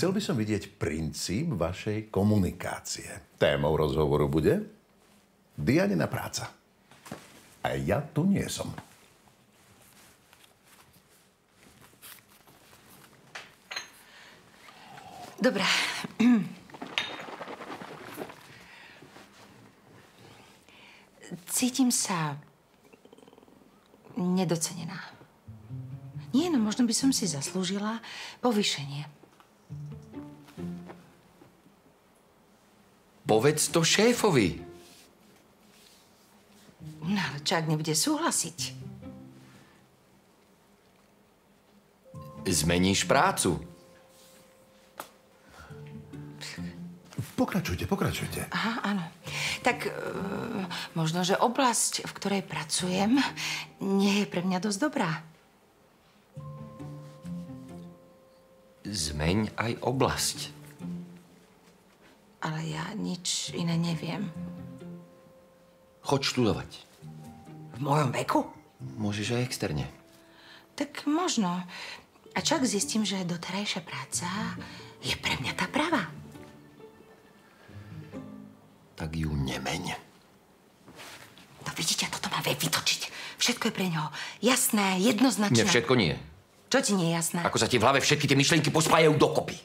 Chcel by som vidieť princíp vašej komunikácie. Témou rozhovoru bude Dianina práca. A ja tu nie som. Dobre. Cítim sa nedocenená. Nie, no možno by som si zaslúžila povýšenie. Povedz to šéfovi. No ale čo, ak nebude súhlasiť? Zmeníš prácu. Pokračujte, pokračujte. Aha, áno. Tak e, možno, že oblasť, v ktorej pracujem, nie je pre mňa dosť dobrá. Zmeň aj oblasť. Ale ja nič iné neviem. Choď študovať. V mojom veku? Môžeš aj externe. Tak možno. A čo ak zistím, že doterajšia práca je pre mňa tá pravá? Tak ju nemeň. No vidíte, toto má vie vytočiť. Všetko je pre neho jasné, jednoznačné. Nie, všetko nie. Čo ti nie je jasné? Ako sa ti v hlave všetky tie myšlienky pospájajú dokopy.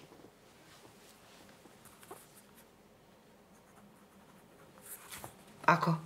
Ako?